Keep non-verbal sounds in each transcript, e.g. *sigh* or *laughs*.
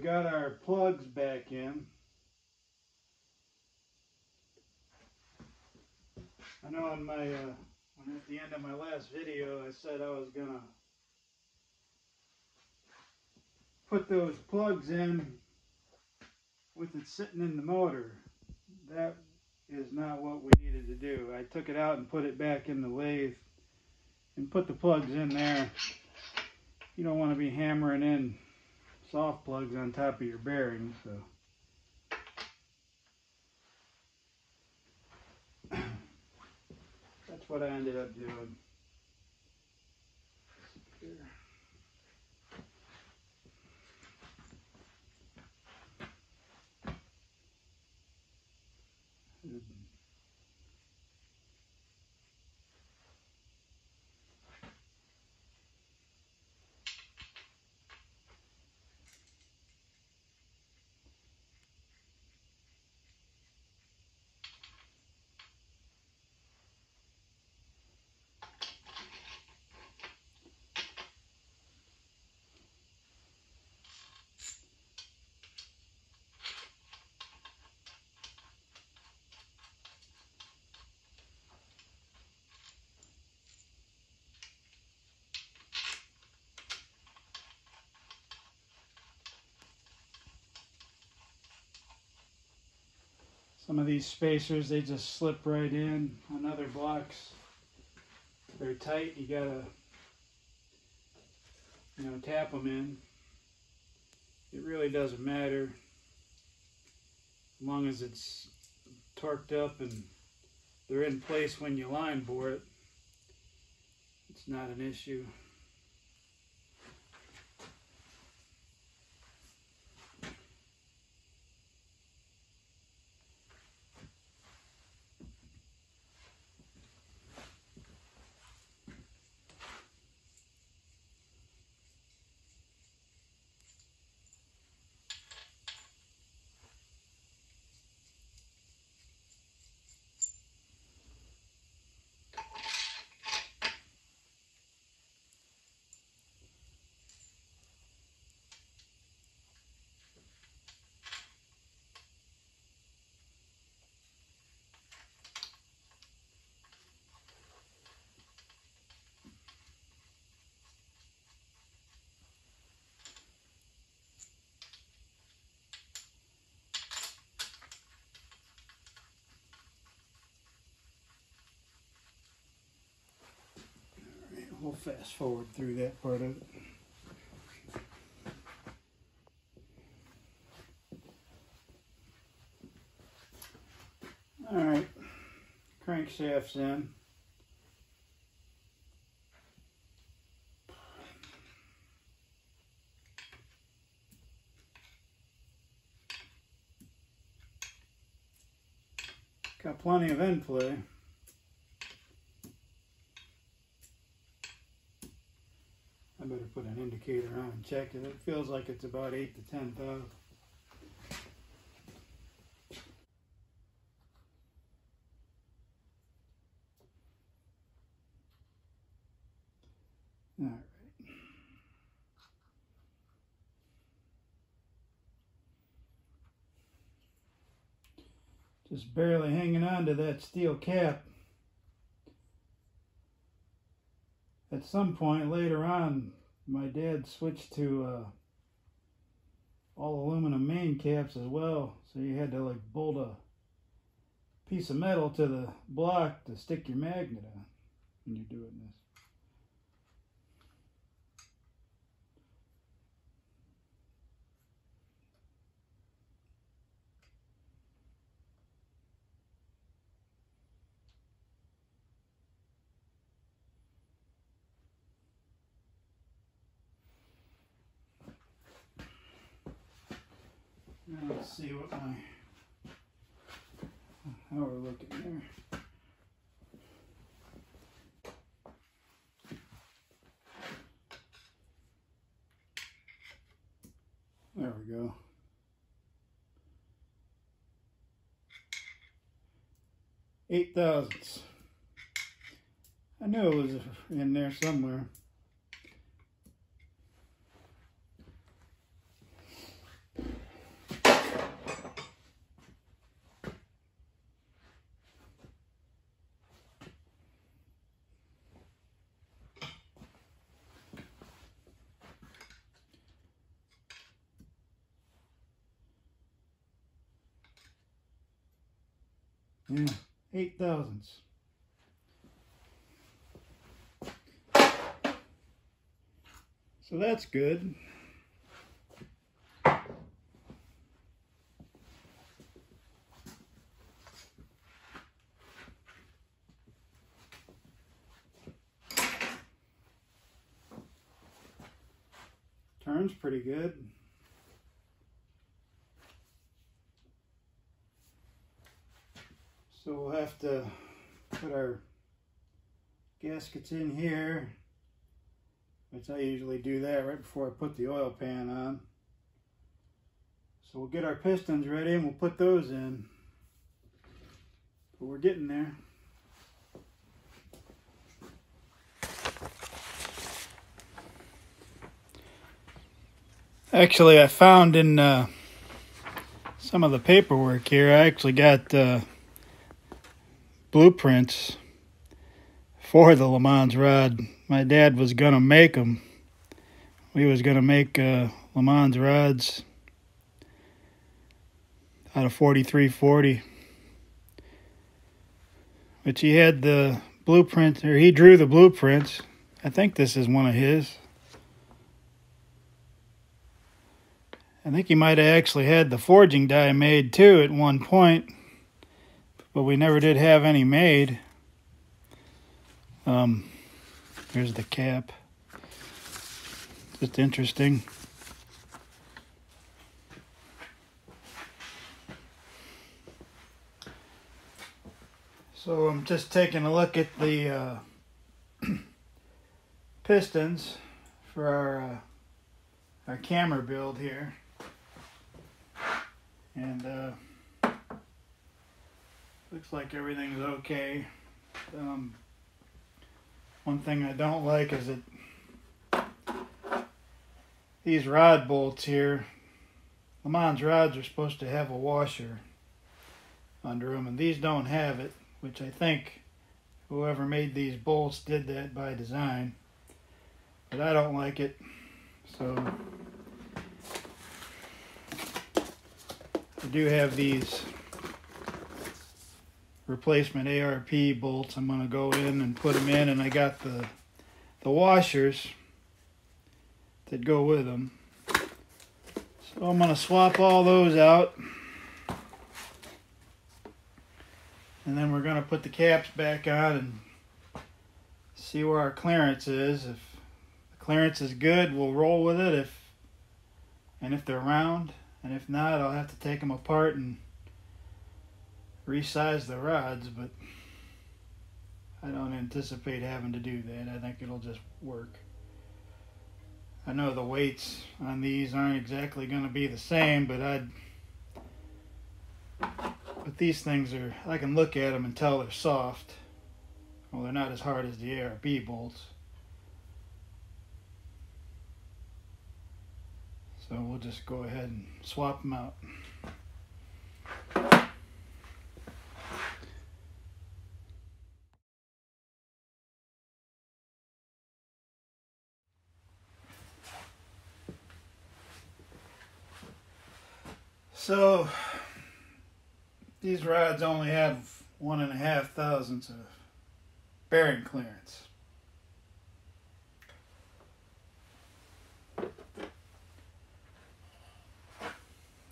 got our plugs back in. I know in my, uh, at the end of my last video, I said I was gonna put those plugs in with it sitting in the motor. That is not what we needed to do. I took it out and put it back in the lathe and put the plugs in there. You don't want to be hammering in soft plugs on top of your bearings. So. That's what I ended up doing. Some of these spacers, they just slip right in on other blocks. They're tight, you gotta, you know, tap them in. It really doesn't matter as long as it's torqued up and they're in place when you line bore it. It's not an issue. We'll fast forward through that part of it. All right, crankshaft's in. Got plenty of end play. I better put an indicator on and check it. It feels like it's about 8 to 10 thousand. All right. Just barely hanging on to that steel cap. at some point later on, my dad switched to uh, all aluminum main caps as well. So you had to like bolt a piece of metal to the block to stick your magnet on when you're doing this. Now let's see what my how we're looking there. There we go. Eight thousandths. I knew it was in there somewhere. Yeah, eight thousandths. So that's good. Turns pretty good. So we'll have to put our gaskets in here, which I usually do that right before I put the oil pan on. So we'll get our pistons ready and we'll put those in. But we're getting there. Actually, I found in uh, some of the paperwork here, I actually got uh, blueprints for the Le Mans rod. My dad was going to make them. We was going to make uh, Le Mans rods out of 4340. But he had the blueprint, or he drew the blueprints. I think this is one of his. I think he might have actually had the forging die made too at one point, but we never did have any made. Um, here's the cap. Just interesting. So I'm just taking a look at the uh, *clears throat* pistons for our uh, our Cammer build here and uh, looks like everything's okay. Um, one thing I don't like is that these rod bolts here, Le Mans rods are supposed to have a washer under them, and these don't have it, which I think whoever made these bolts did that by design. But I don't like it, so I do have these replacement ARP bolts. I'm going to go in and put them in and I got the the washers that go with them. So I'm going to swap all those out. And then we're going to put the caps back on and see where our clearance is. If the clearance is good, we'll roll with it. If and if they're round, and if not, I'll have to take them apart and resize the rods, but I don't anticipate having to do that. I think it'll just work. I know the weights on these aren't exactly going to be the same, but I'd but these things are I can look at them and tell they're soft. Well, they're not as hard as the ARP bolts. So we'll just go ahead and swap them out. So these rods only have one and a half thousandths of bearing clearance.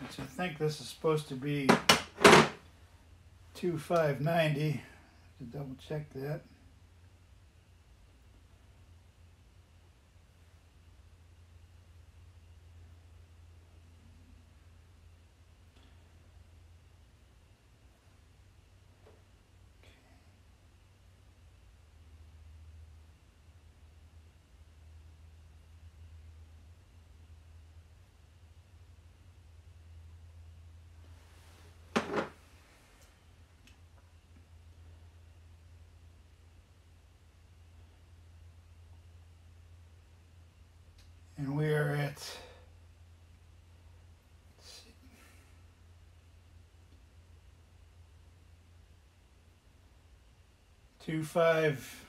which I think this is supposed to be 2590 to double check that. And we are at two five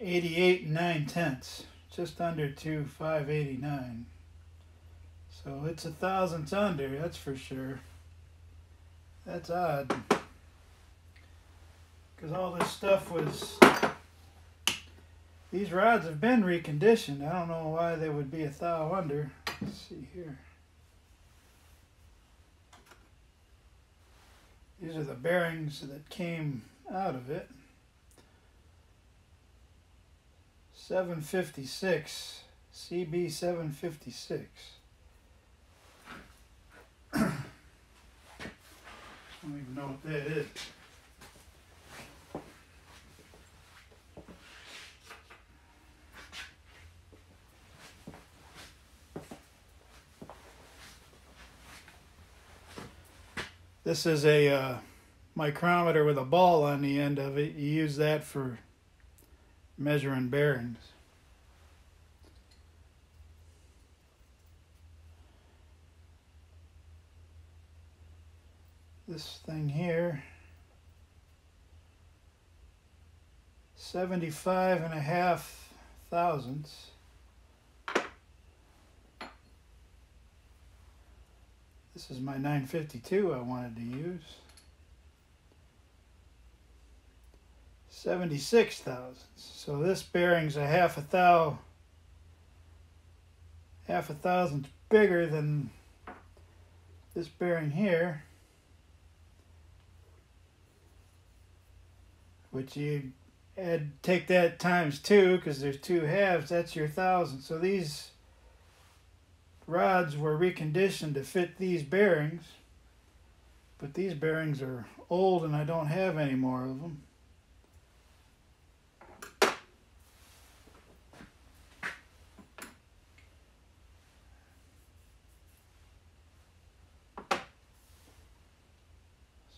eighty eight and nine tenths, just under two five eighty nine. So it's a thousandths under, that's for sure. That's odd. Because all this stuff was. These rods have been reconditioned. I don't know why they would be a thou under. Let's see here. These are the bearings that came out of it. 756, CB 756. *clears throat* I don't even know what that is. This is a uh, micrometer with a ball on the end of it. You use that for measuring bearings. This thing here, 75 and a half thousandths. This is my 952 I wanted to use. 76 thousandths. So this bearing's a half a thou, half a thousandth bigger than this bearing here. Which you add, take that times two because there's two halves, that's your thousand. So these rods were reconditioned to fit these bearings, but these bearings are old and I don't have any more of them.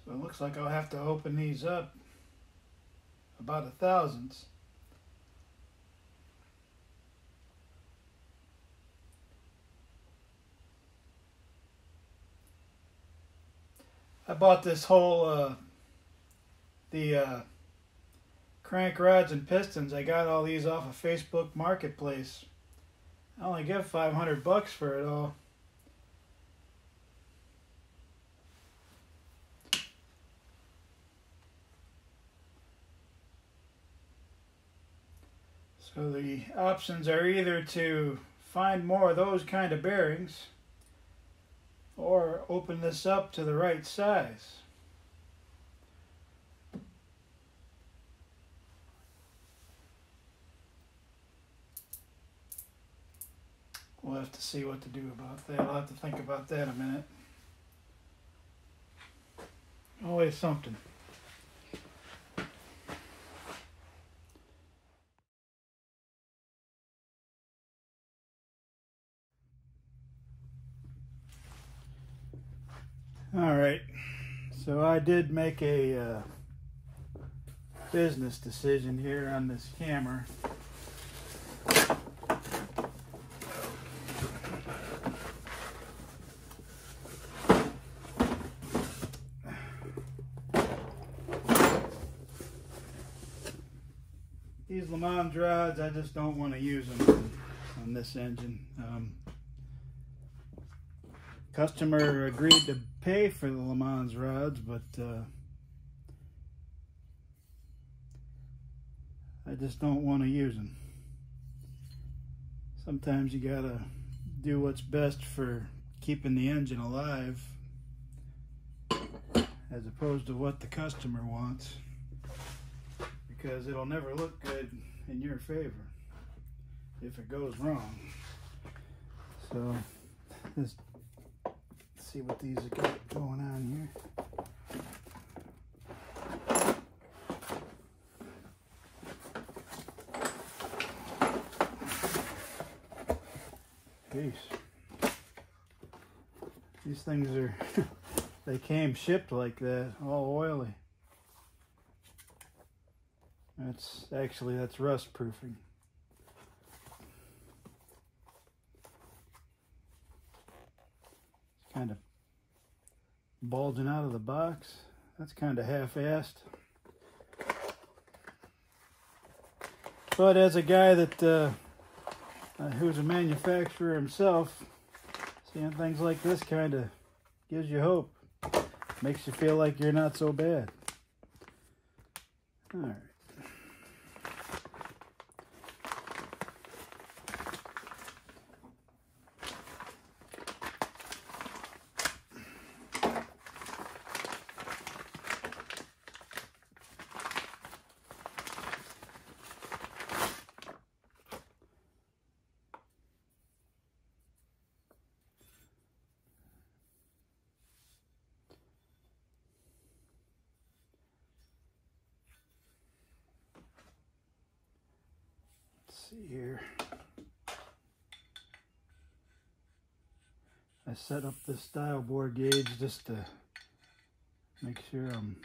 So it looks like I'll have to open these up about a thousandths. I bought this whole uh, the uh, crank rods and pistons. I got all these off of Facebook Marketplace. I only get 500 bucks for it all. So the options are either to find more of those kind of bearings or open this up to the right size. We'll have to see what to do about that. I'll have to think about that a minute. Always something. All right. So I did make a uh, business decision here on this Cammer. These Le Mans rods, I just don't want to use them on, on this engine. Um, customer agreed to pay for the Le Mans rods, but uh, I just don't want to use them. Sometimes you gotta do what's best for keeping the engine alive as opposed to what the customer wants because it'll never look good in your favor if it goes wrong. So this see what these are got going on here. Peace. These things are, *laughs* they came shipped like that, all oily. That's actually, that's rust proofing. Kind of bulging out of the box. That's kind of half-assed. But as a guy that uh, uh, who's a manufacturer himself, Seeing things like this kind of gives you hope. Makes you feel like you're not so bad. All right. See here. I set up this dial bore gauge just to make sure I'm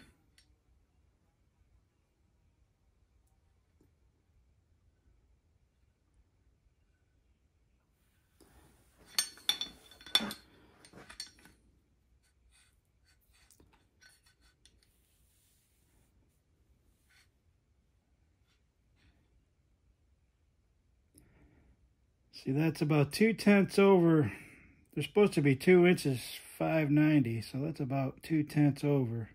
See, that's about two tenths over. They're supposed to be two inches 590, so that's about two tenths over.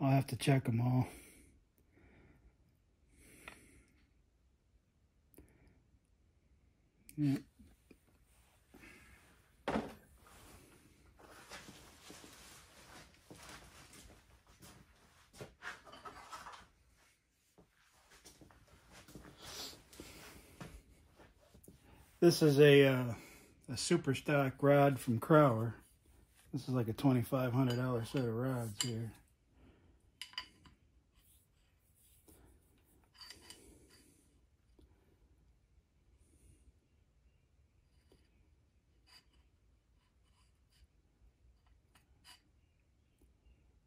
I'll have to check them all. Yeah. This is a, uh, a super stock rod from Crower. This is like a $2,500 set of rods here.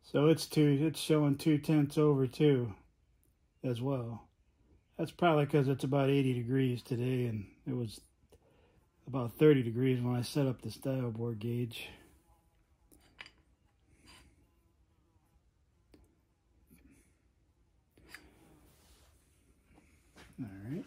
So it's two, it's showing two tenths over two as well. That's probably because it's about 80 degrees today and it was about 30 degrees when I set up the dial bore gauge. All right.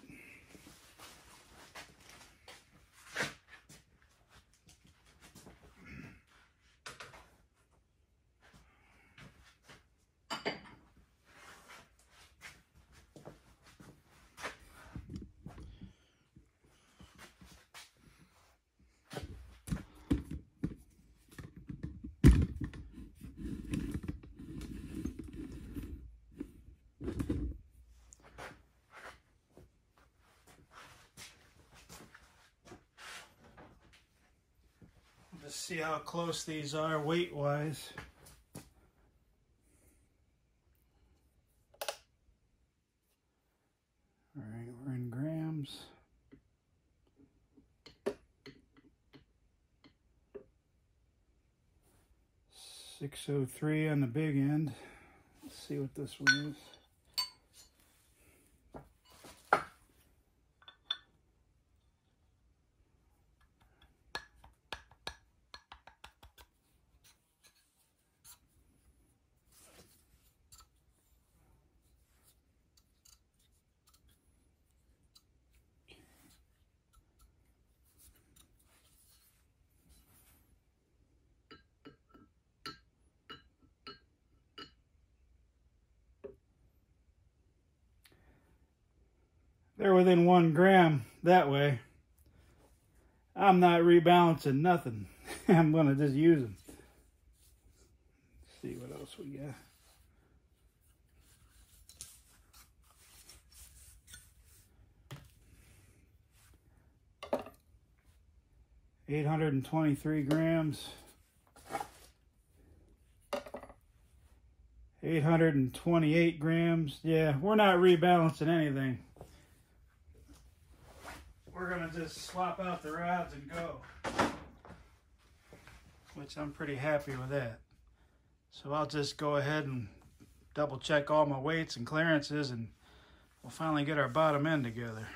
Just see how close these are weight-wise. All right, we're in grams. Six oh three on the big end. Let's see what this one is. They're within one gram that way. I'm not rebalancing nothing. *laughs* I'm going to just use them. Let's see what else we got. Eight hundred and twenty-three grams. 828 grams. Yeah, we're not rebalancing anything just swap out the rods and go. Which I'm pretty happy with that. So I'll just go ahead and double check all my weights and clearances and we'll finally get our bottom end together.